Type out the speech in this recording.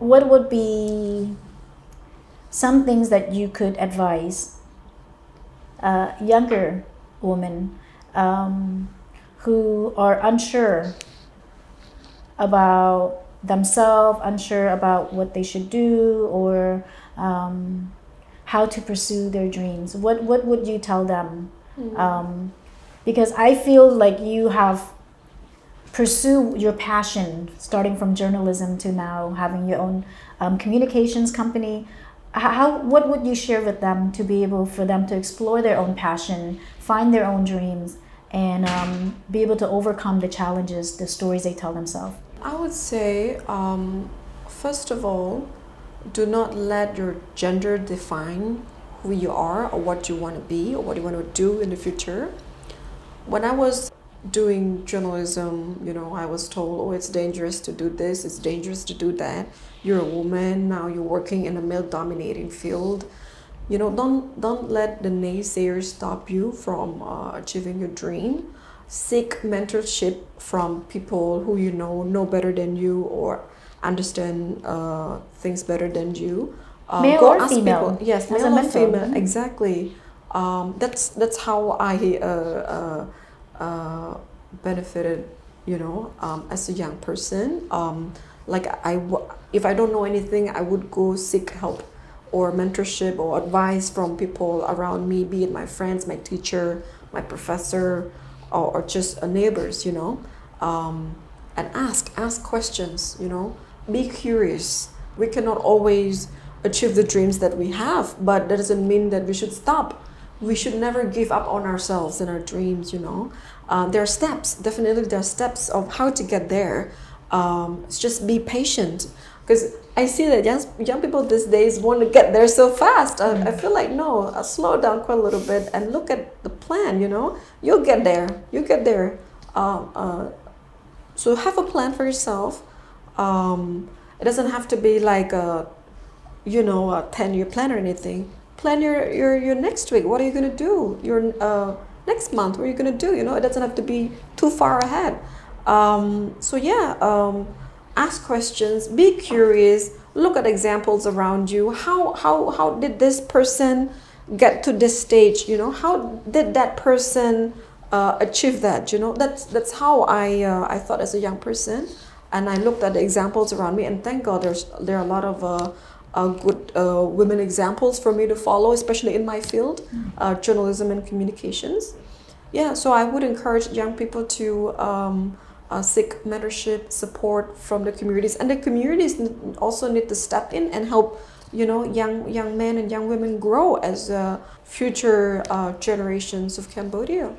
what would be some things that you could advise a younger women um, who are unsure about themselves, unsure about what they should do or um, how to pursue their dreams? What what would you tell them? Mm-hmm. Um, because I feel like you have pursued your passion starting from journalism to now having your own um, communications company how what would you share with them to be able for them to explore their own passion find their own dreams and um, be able to overcome the challenges the stories they tell themselves? I would say um, first of all do not let your gender define who you are or what you want to be or what you want to do in the future. When i was doing journalism, you know, I was told, oh, it's dangerous to do this, it's dangerous to do that. You're a woman, now you're working in a male dominating field. You know, don't, don't let the naysayers stop you from uh, achieving your dream. Seek mentorship from people who you know know better than you or understand uh, things better than you. Uh, male or female? People. Yes, male or female, mm-hmm. exactly. Um, that's that's how I uh, uh, benefited you know um, as a young person. Um, like I if I don't know anything I would go seek help or mentorship or advice from people around me be it my friends my teacher my professor or, or just neighbors you know um, and ask ask questions you know. Be curious. We cannot always achieve the dreams that we have but that doesn't mean that we should stop we should never give up on ourselves and our dreams you know uh, there are steps definitely there are steps of how to get there um, just be patient because I see that young, young people these days want to get there so fast. I, I feel like no, I'll slow down quite a little bit and look at the plan. You know, you'll get there. You get there. Uh, uh, so have a plan for yourself. Um, it doesn't have to be like a, you know, a ten year plan or anything plan your, your, your next week. What are you going to do? Your uh, next month, what are you going to do? You know, it doesn't have to be too far ahead. Um, so yeah, um, ask questions, be curious, look at examples around you. How, how, how did this person get to this stage? You know, how did that person uh, achieve that? You know, that's, that's how I, uh, I thought as a young person. And I looked at the examples around me and thank God there's, there are a lot of uh, good uh, women examples for me to follow, especially in my field, uh, journalism and communications. Yeah, so I would encourage young people to um, uh, seek mentorship, support from the communities, and the communities also need to step in and help, you know, young young men and young women grow as uh, future uh, generations of Cambodia.